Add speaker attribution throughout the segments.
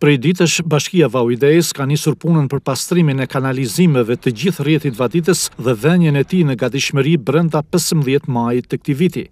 Speaker 1: Prej ditësh, Bashkia Vau i Dejës ka nisur punën për pastrimin e kanalizimeve të gjithë rrjetit vaditës dhe vënien e tij në gatishmëri brenda pesëmbëdhjetë majit të këtij viti.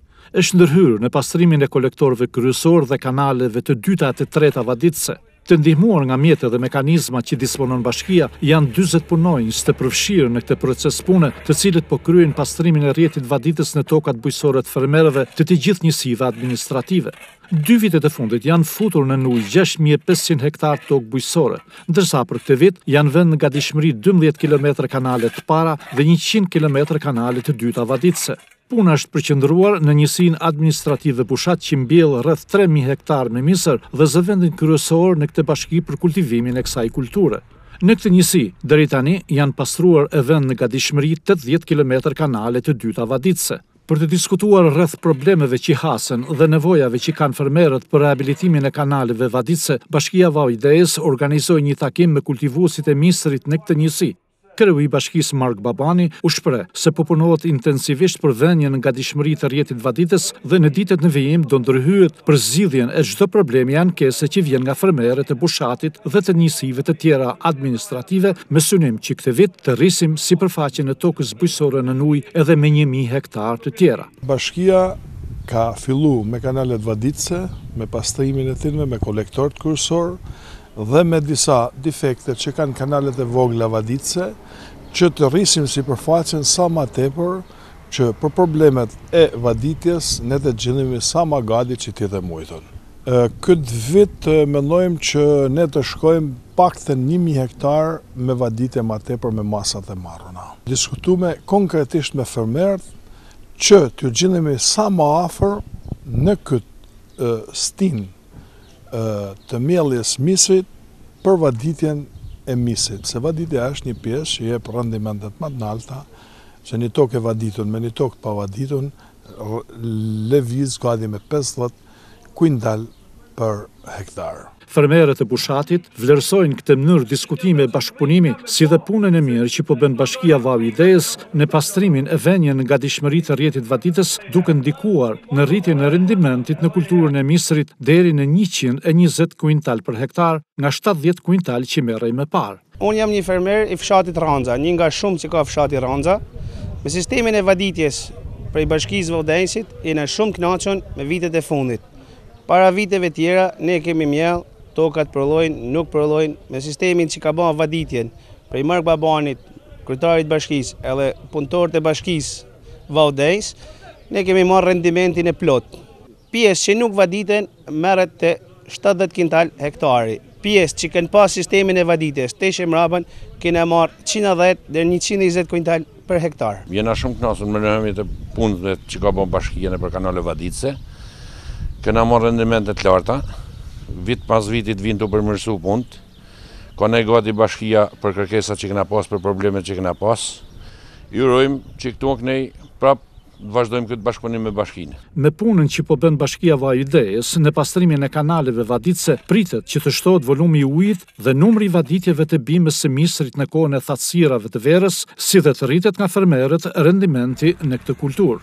Speaker 1: Është ndërhyrë në pastrimin e kolektorëve kryesorë dhe kanaleve të dyta e të treta vaditëse. Të ndihmuar nga mjete dhe mekanizmat që disponon Bashkia, janë dyzet punonjës të përfshirë në këtë proces pune, të cilët po kryejnë pastrimin e rrjetit vaditës në tokat bujqësore të fermerëve të të gjithë njësive administrative. Dy vitet e fundit janë futur nën ujë gjashtë mijë e pesëqind hektarë tokë bujqësore, ndërsa për këtë vit janë vënë në gatishmëri dymbëdhjetë kilometra kanale të para dhe njëqind kilometra kanale të dyta vaditëse. Puna është përqendruar në njësinë administrative Bushat që mbjell rreth tre mijë hektarë me misër dhe zë vendin kryesor në këtë bashki për kultivimin e kësaj kulture. Në këtë njësi, deri tani janë pastruar e vënë në gatishmëri tetëdhjetë kilometra kanale të dyta vaditëse. për të diskutuar rreth problemeve që hasen dhe nevojave që kanë fermerët për rehabilitimin e kanaleve vaditëse, Bashkia Vau i Dejës organizoi një takim me kultivuesit e misrit në këtë njësi. Kreu i bashkisë Mark Babani u shpreh se po punohet intensivisht për vënien në gatishmëri të rrjetit vaditës dhe në ditët në vijim do ndërhyhet për zgjidhjen e çdo problemi e ankese që vjen nga fermerët e Bushatit dhe të njësive të tjera administrative me synim që këtë vit Të rrisim sipërfaqen e tokës bujqësore nën ujë edhe me një mijë hektarë të tjera.
Speaker 2: Bashkia ka fillu me kanalet vaditëse, me pastrimin e tyneve me kolektorët kryesorë dhe me disa difekte që kanë kanalet e vogla vaditëse, që të rrisim sipërfaqen sa ma tepër, që për problemet e vaditjes ne të gjendemi sa ma gadi që t'jetë e mujtun. Këtë vit mendojmë që ne të shkojmë paktën një mijë hektarë me vaditje ma tepër me masat e marruna. Diskutum konkretisht me fermerët që t'ju gjendemi sa ma afër në këtë stinë të mjelljes misrit për vaditjen e misrit, se vaditja është një pjesë që jep rendimentet ma t'nalta, Që një tokë e vaditun me një tokë të pavaditun lëviz gadi me pesëdhjetë kuintal për hektar.
Speaker 1: Fermerët e Bushatit vlerësojnë këtë mënyrë diskutimi e bashkëpunimi, si dhe punën e mirë që po bën Bashkia Vau i Dejës në pastrimin e vënien në gatishmëri të rrjetit vaditës, duke ndikuar në rritjen e rendimentit në kulturën e misrit deri në njëqind e njëzet kuintal për hektar nga shtatëdhjetë kuintal që merrej më parë.
Speaker 3: Unë jam një fermer i fshatit Rranxa, një nga shumë që ka fshati Rranxa. Me sistemin e vaditjes prej bashkisë Vau Dejsit jena shumë knaqun me vitet e fundit. Para viteve tjera ne kemi mjell, tokat prodhojnë, nuk prodhojnë, me sistemin që ka ba vaditjen prej Mark Babanit, kryetarit bashkisë edhe punëtorët e bashkisë Vau Dejës, ne kemi marrë rendimentin e plotë. Pjesë që nuk vaditen merret te shtatëdhjetë kintal hektari. Pjesë që kanë pas sistemin e vaditjes t'gjithë mrapa kena marrë qind e dhjetë deri njëqind e njëzet kintal per hektar.
Speaker 4: Jena shumë kënaqur me numërimin e punëve që ka bërë bashkia nëpër kanalet vaditëse. Kena marrë rendimente të larta. Vit pas vitit vijnë tu përmirësu punët. Ka nejt gati bashkia për kërkesat që kena pas, për problemet që kena pas. I urojmë që këtu anknej prapë Të vazhdojmë këtë bashkëpunim me Bashkinë.
Speaker 1: Me punën që po bën Bashkia Vau i Dejës në pastrimin e kanaleve vaditëse, pritet që të shtohet volumi i ujit dhe numri i vaditjeve të bimës së misrit në kohën e thatësirave të verës, si dhe të rritet nga fermerët rendimenti në këtë kulturë.